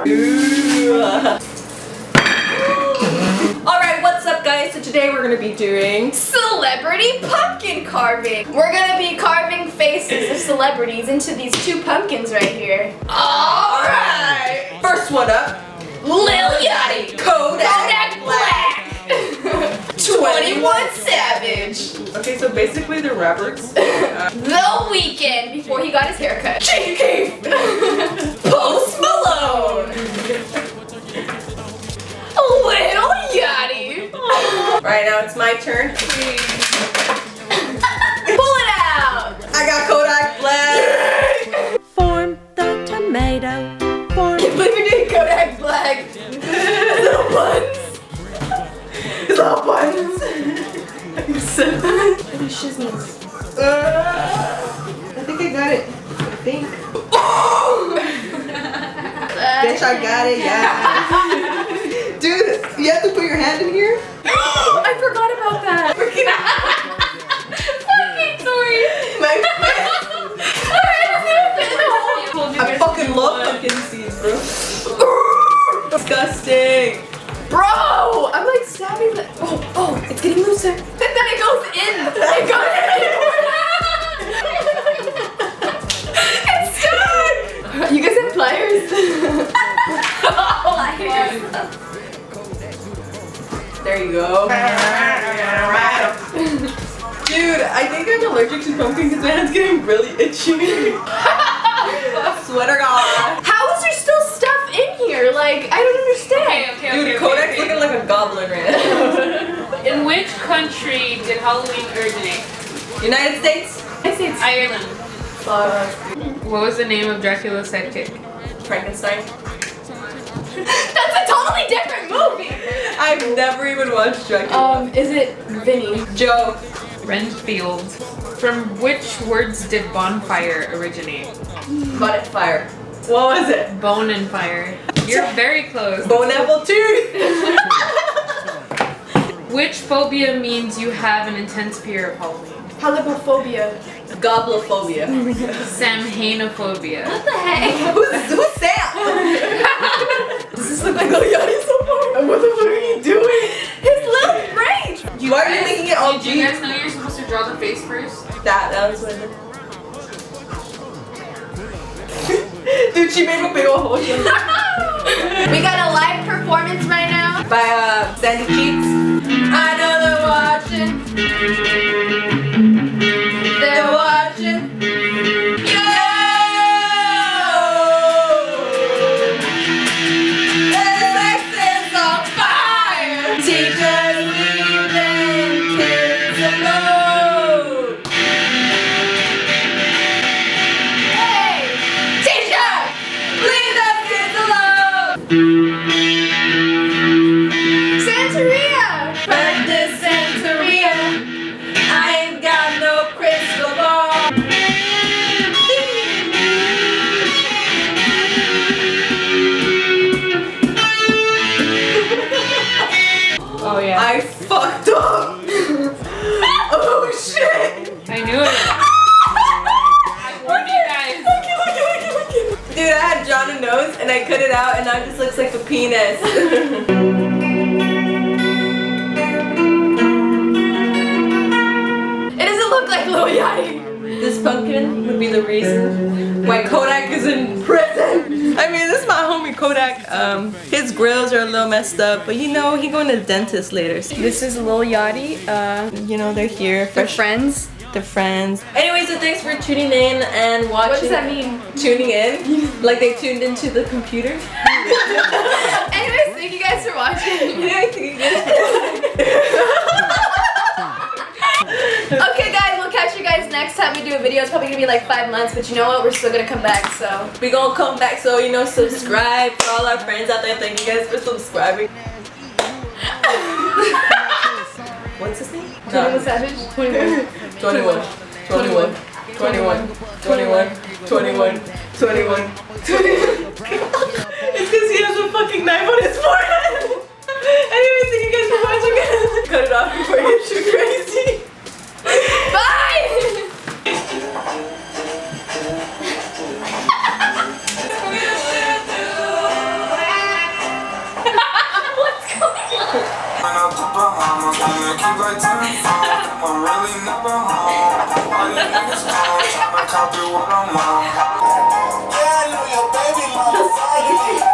Alright, what's up guys? So today we're gonna be doing Celebrity pumpkin carving. We're gonna be carving faces of celebrities into these two pumpkins right here. Alright! First one up, Lil Yachty, Kodak, Kodak Black, 21 Savage, Okay, so basically they're rappers. The Weeknd before he got his haircut, Chief Shizness. Uh, I think I got it. I think. Bitch, I got it, yeah. Dude, you have to put your hand in here? There you go. Dude, I think I'm allergic to pumpkin because my hand's getting really itchy. Sweater God. How is there still stuff in here? Like, I don't understand. Okay, okay, Dude, okay, Kodak's okay, looking like a goblin right now. In which country did Halloween originate? United States? I say it's Ireland. fuck. What was the name of Dracula's sidekick? Frankenstein. That's a totally different movie. I've never even watched Dracula. Um, is it Vinny? Joe. Renfield. From which words did bonfire originate? Butt fire. What was it? Bone and fire. You're very close. Bone apple tooth. Which phobia means you have an intense fear of Halloween? Polypophobia. Goblophobia. Samhainophobia. What the heck? who's, who's Sam? Does this look like Lil Yachty so far? What the fuck are you doing? His little brain. Why are you making it all Did you guys know you're supposed to draw the face first? That, that was what I did. Dude, she made a big old hole. We got a live performance right now. By uh, Sandy Cheeks. Nose and I cut it out and now it just looks like a penis. It doesn't look like Lil Yachty. This pumpkin would be the reason why Kodak is in prison. I mean, this is my homie Kodak. Um, his grills are a little messed up, but you know, he going to the dentist later. So, This is Lil Yachty. Uh, you know, they're here. they're friends. They're friends. Anyway, so thanks for tuning in and watching. What does that mean? Tuning in? Like they tuned into the computer? Anyways, thank you guys for watching. Yeah, I think you Okay, guys, we'll catch you guys next time we do a video. It's probably gonna be like five months, but you know what? We're still gonna come back, so. We gonna come back, so you know, subscribe for all our friends out there. Thank you guys for subscribing. What's his name? 21 Savage? 21. 21. 21. 21. 21. 21. 21. it's because he has a fucking knife on his forehead. Anyways, thank you guys for watching. Cut it off before you get too crazy. Really never a home. All you niggas know, tryna copy what I'm on. Yeah, I know your baby mama's fighting.